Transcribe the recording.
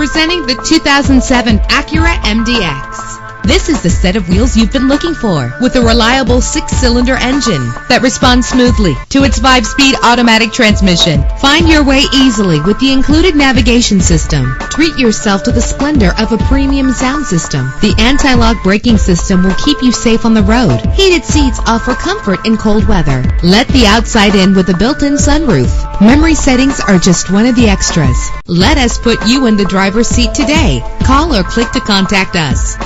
Presenting the 2007 Acura MDX. This is the set of wheels you've been looking for with a reliable six-cylinder engine that responds smoothly to its five-speed automatic transmission. Find your way easily with the included navigation system. Treat yourself to the splendor of a premium sound system. The anti-lock braking system will keep you safe on the road. Heated seats offer comfort in cold weather. Let the outside in with a built-in sunroof. Memory settings are just one of the extras. Let us put you in the driver's seat today. Call or click to contact us.